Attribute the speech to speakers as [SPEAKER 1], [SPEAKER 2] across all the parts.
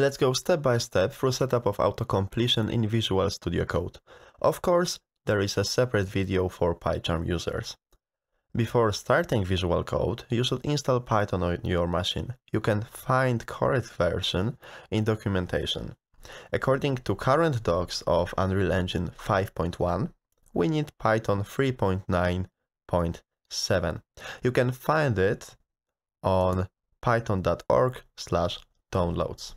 [SPEAKER 1] Let's go step by step through setup of auto-completion in Visual Studio Code. Of course, there is a separate video for PyCharm users. Before starting Visual Code, you should install Python on your machine. You can find correct version in documentation. According to current docs of Unreal Engine 5.1, we need Python 3.9.7. You can find it on python.org slash downloads.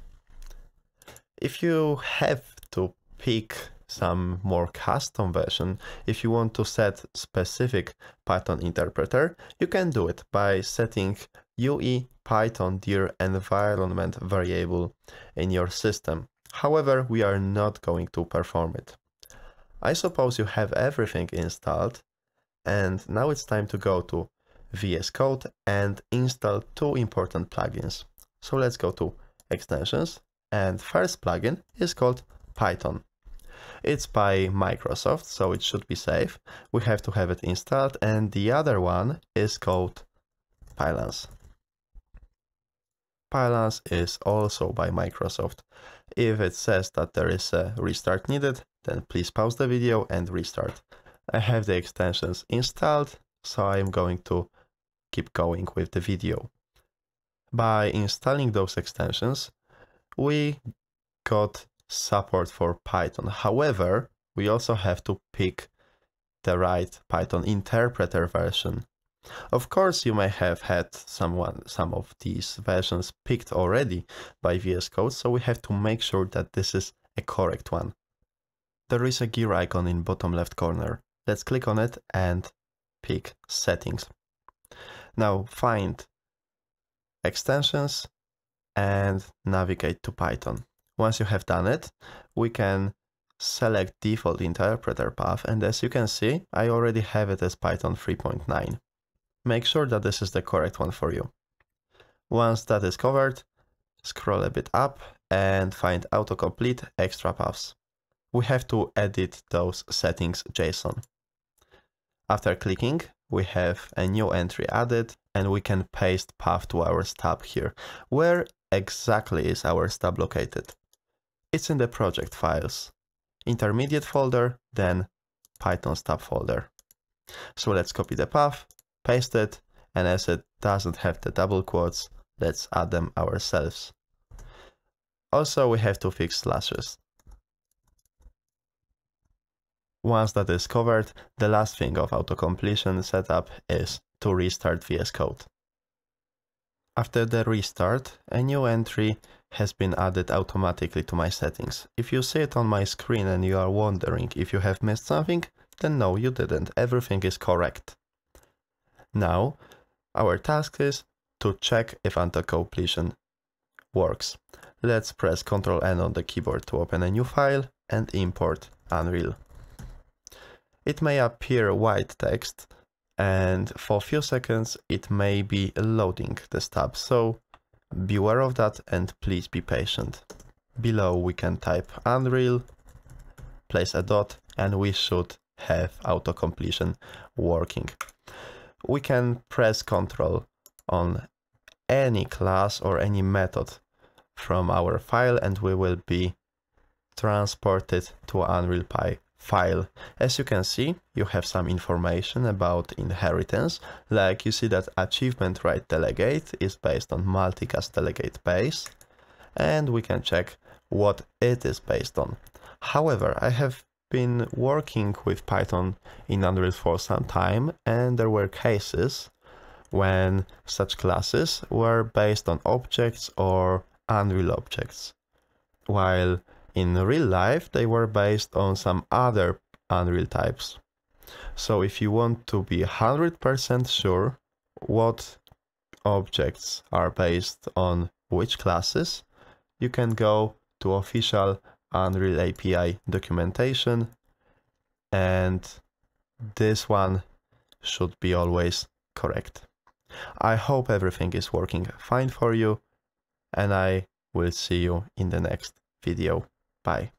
[SPEAKER 1] If you have to pick some more custom version, if you want to set specific Python interpreter, you can do it by setting UE Python dir environment variable in your system. However, we are not going to perform it. I suppose you have everything installed and now it's time to go to VS Code and install two important plugins. So let's go to extensions and first plugin is called Python. It's by Microsoft, so it should be safe. We have to have it installed and the other one is called Pylance. Pylance is also by Microsoft. If it says that there is a restart needed, then please pause the video and restart. I have the extensions installed, so I'm going to keep going with the video. By installing those extensions, we got support for Python. However, we also have to pick the right Python interpreter version. Of course, you may have had someone, some of these versions picked already by VS Code, so we have to make sure that this is a correct one. There is a gear icon in bottom left corner. Let's click on it and pick settings. Now find extensions and navigate to Python. Once you have done it, we can select default interpreter path and as you can see, I already have it as Python 3.9. Make sure that this is the correct one for you. Once that is covered, scroll a bit up and find autocomplete extra paths. We have to edit those settings JSON. After clicking, we have a new entry added and we can paste path to our stub here. Where exactly is our stub located? It's in the project files. Intermediate folder, then Python stub folder. So let's copy the path, paste it, and as it doesn't have the double quotes, let's add them ourselves. Also, we have to fix slashes. Once that is covered, the last thing of auto-completion setup is to restart VS Code. After the restart, a new entry has been added automatically to my settings. If you see it on my screen and you are wondering if you have missed something, then no, you didn't. Everything is correct. Now, our task is to check if auto-completion works. Let's press Ctrl N on the keyboard to open a new file and import Unreal it may appear white text and for a few seconds it may be loading the stub. So beware of that and please be patient. Below we can type Unreal, place a dot and we should have auto-completion working. We can press Ctrl on any class or any method from our file and we will be transported to Unreal Pi file. As you can see, you have some information about inheritance, like you see that achievement write delegate is based on multicast delegate base, and we can check what it is based on. However, I have been working with Python in Unreal for some time, and there were cases when such classes were based on objects or Unreal objects, while in real life, they were based on some other Unreal types. So if you want to be 100% sure what objects are based on which classes, you can go to official Unreal API documentation and this one should be always correct. I hope everything is working fine for you and I will see you in the next video. Bye.